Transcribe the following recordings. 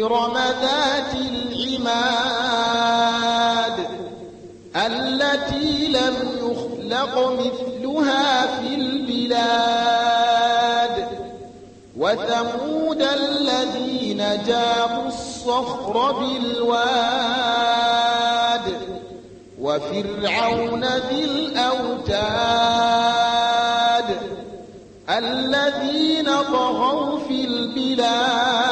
إرم ذات العماد التي لم يخلق مثلها في البلاد. وثمود الذين جابوا الصخر بالواد وفرعون ذي الأوتاد الذين طغوا في البلاد.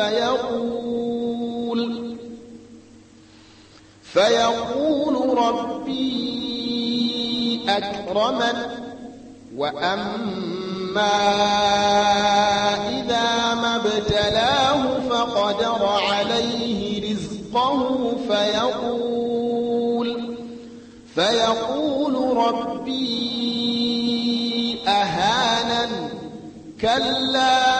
فيقول فيقول ربي أكرمن وأما إذا ما ابتلاه فقدر عليه رزقه فيقول فيقول ربي أهانن كلا